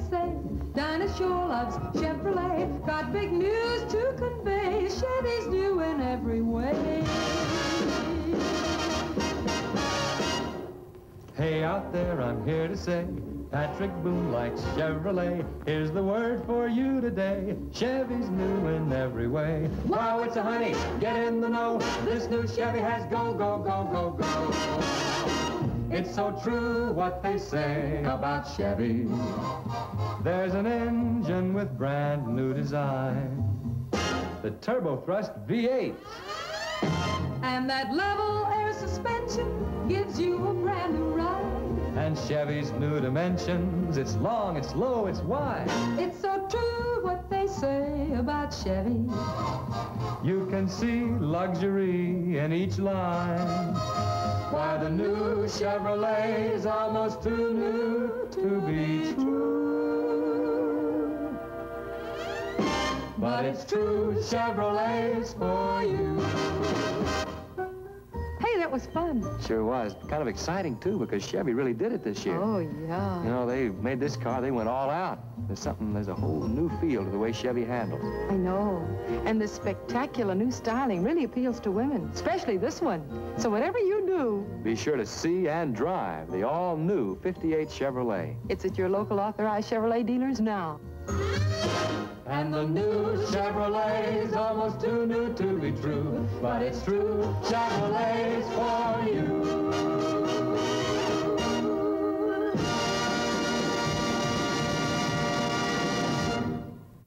Hey, out there, I'm here to say, Dinah Shore loves Chevrolet. Got big news to convey. Chevy's new in every way. Hey, out there, I'm here to say, Patrick Boone likes Chevrolet. Here's the word for you today. Chevy's new in every way. Wow, it's a honey. Get in the know. This new Chevy has go, go, go, go, go. It's so true what they say about Chevy. There's an engine with brand new design. The turbo thrust V8. And that level air suspension gives you a brand new ride. And Chevy's new dimensions. It's long, it's low, it's wide. It's so true what they say about Chevy. You can see luxury in each line. Why the new Chevrolet's almost too new to be true. But it's true Chevrolet's for you. Hey, that was fun. Sure was. Kind of exciting, too, because Chevy really did it this year. Oh, yeah. You know, they made this car, they went all out. There's something, there's a whole new feel to the way Chevy handles. I know. And this spectacular new styling really appeals to women, especially this one. So whatever you do, Be sure to see and drive the all-new 58 Chevrolet. it's at your local authorized Chevrolet dealers now. And the new Chevrolet's almost too new to be true. But it's true Chevrolet's for you.